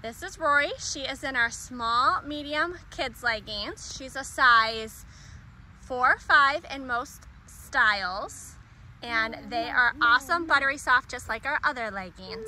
This is Rory. She is in our small, medium kids leggings. She's a size four or five in most styles. And they are awesome, buttery soft, just like our other leggings.